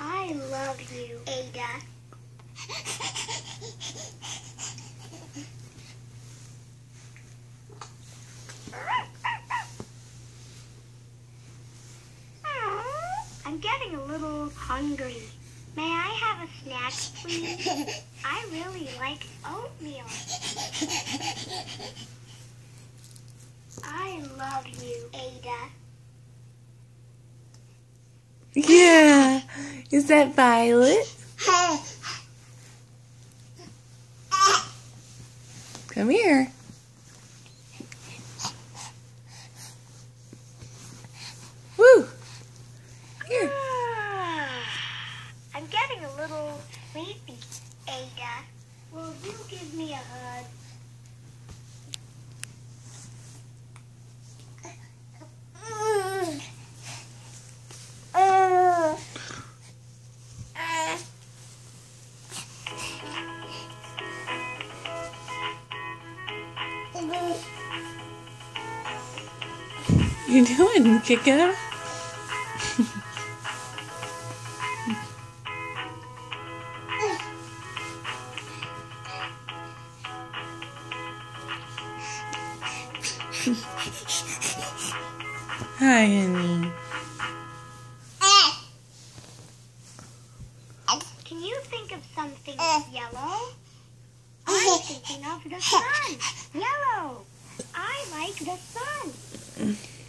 I love you, Adah. I'm getting a little hungry. May I have a snack, please? I really like oatmeal. I love you, Adah. Yeah. Is that Violet? Come here. Woo. Here. Ah, I'm getting a little sleepy, Adah. Will you give me a hug? You doing? Kick it up? Hi, honey. Eh. Can you think of something eh. yellow? Eh. I'm thinking of the sun. Yellow. I like the sun. Mm.